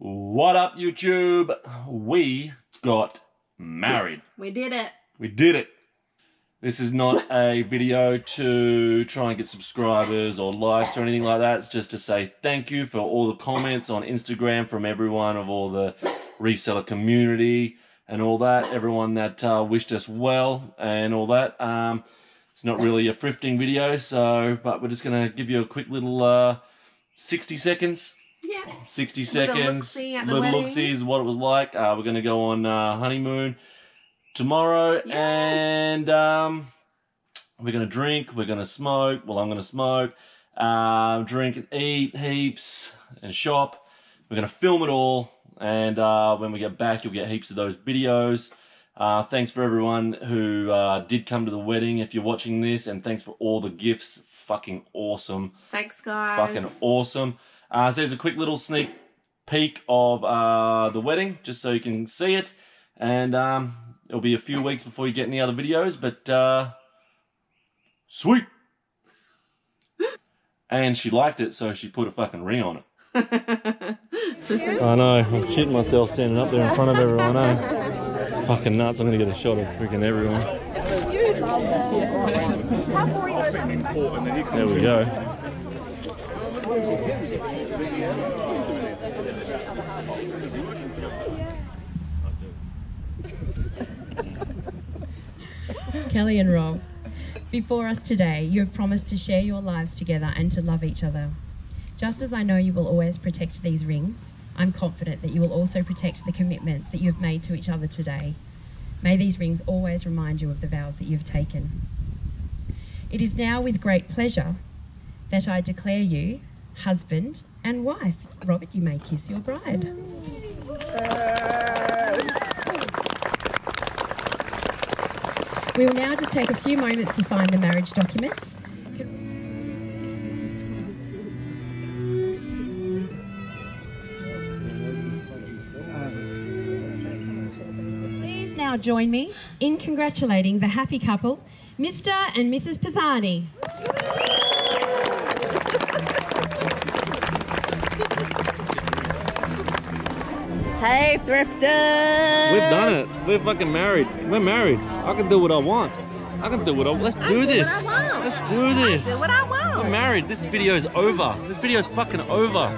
What up, YouTube? We got married. We did it. We did it. This is not a video to try and get subscribers or likes or anything like that. It's just to say thank you for all the comments on Instagram from everyone of all the reseller community and all that. Everyone that uh, wished us well and all that. Um, it's not really a thrifting video, so but we're just gonna give you a quick little uh, 60 seconds. Yeah. 60 seconds. look-see at the Little look see what it was like. Uh, we're gonna go on uh, honeymoon tomorrow, Yeah. and um, we're gonna drink. We're gonna smoke. Well, I'm gonna smoke. Um, drink and eat heaps and shop. We're gonna film it all, and uh, when we get back, you'll get heaps of those videos. Uh, thanks for everyone who uh, did come to the wedding. If you're watching this, and thanks for all the gifts. Fucking awesome Thanks, guys. fucking awesome. Uh, so there's a quick little sneak peek of uh, the wedding, just so you can see it. And um, it'll be a few weeks before you get any other videos, but uh, sweet. and she liked it, so she put a fucking ring on it. I know, I'm shitting myself standing up there in front of everyone, eh? It's fucking nuts. I'm gonna get a shot of freaking everyone. There we go. Kelly and Rob, before us today, you have promised to share your lives together and to love each other. Just as I know you will always protect these rings, I'm confident that you will also protect the commitments that you have made to each other today. May these rings always remind you of the vows that you have taken. It is now with great pleasure that I declare you husband and wife. Robert, you may kiss your bride. We will now just take a few moments to sign the marriage documents. Please now join me in congratulating the happy couple, Mr. and Mrs. Pisani. Hey, thrifters. We've done it. We're fucking married. We're married. I can do what I want. I can do what I want. Let's do do this. I. Let's do this. Do what I want. We're married. This video is over. This video is fucking over.